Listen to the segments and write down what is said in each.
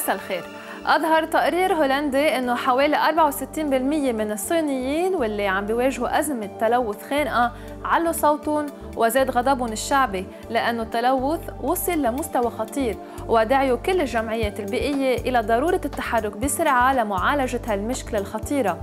مساء الخير. أظهر تقرير هولندي أنه حوالي 64% من الصينيين واللي عم بيواجهوا أزمة تلوث خانقة علوا صوتهم وزاد غضبهم الشعبي لأنه التلوث وصل لمستوى خطير ودعيوا كل الجمعيات البيئية إلى ضرورة التحرك بسرعة لمعالجة هالمشكلة الخطيرة.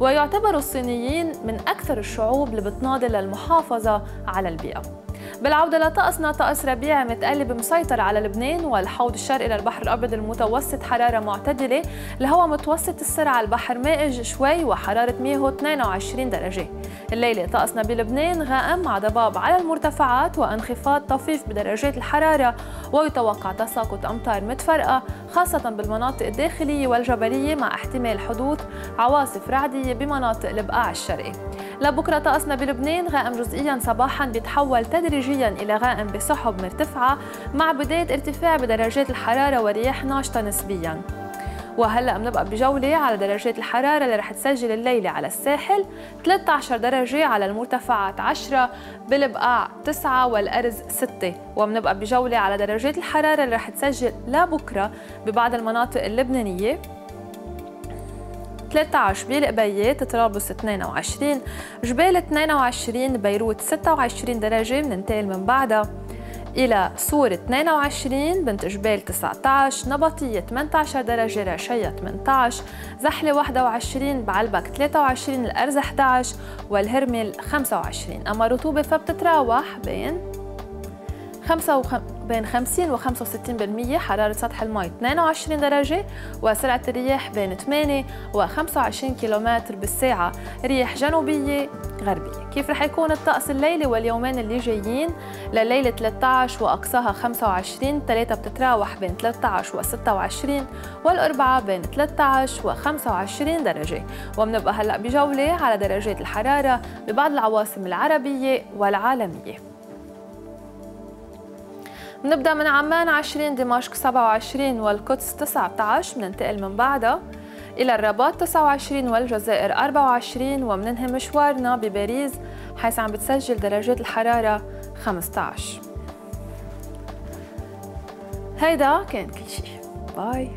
ويعتبر الصينيين من أكثر الشعوب اللي بتناضل للمحافظة على البيئة. بالعودة لطقسنا طقس ربيع متقلب مسيطر على لبنان والحوض الشرقي للبحر الأبيض المتوسط حرارة معتدلة. الهواء متوسط السرعة البحر مائج شوي وحرارة مياه 22 درجة. الليلة طقسنا بلبنان غائم مع ضباب على المرتفعات وانخفاض طفيف بدرجات الحرارة. ويتوقع تساقط أمطار متفرقة خاصة بالمناطق الداخلية والجبلية مع احتمال حدوث عواصف رعدية بمناطق البقاع الشرقي. لبكرة طقسنا بلبنان غائم جزئيا صباحا بيتحول تدريجيا إلى غائم بسحب مرتفعة مع بداية ارتفاع بدرجات الحرارة ورياح ناشطة نسبيا. وهلأ بنبقى بجولة على درجات الحرارة اللي رح تسجل الليلة على الساحل 13 درجة على المرتفعات 10 بالبقاع 9 والأرز 6 وبنبقى بجولة على درجات الحرارة اللي رح تسجل لبكرة ببعض المناطق اللبنانية. 13 بالقبيات طرابلس 22 جبال 22 بيروت 26 درجة بننتقل من بعدها إلى صور 22 بنت جبال 19 نبطية 18 درجة رشية 18 زحلة 21 بعلبك 23 الأرز 11 والهرمل 25 أما الرطوبة فبتتراوح بين 5 بين 50 و 65% حرارة سطح الماء 22 درجة وسرعة الرياح بين 8 و 25 كم بالساعة. رياح جنوبية غربية. كيف رح يكون الطقس الليلة واليومين اللي جايين؟ لليلة 13 وأقصاها 25 ثلاثة بتتراوح بين 13 و 26 والأربعة بين 13 و 25 درجة. وبنبقى هلأ بجولة على درجات الحرارة ببعض العواصم العربية والعالمية. بنبدأ من عمان 20 دمشق 27 والقدس 19 بننتقل من بعدها إلى الرباط 29 والجزائر 24 وبننهي مشوارنا بباريس حيث عم بتسجل درجات الحرارة 15 هيدا كان كل شيء باي.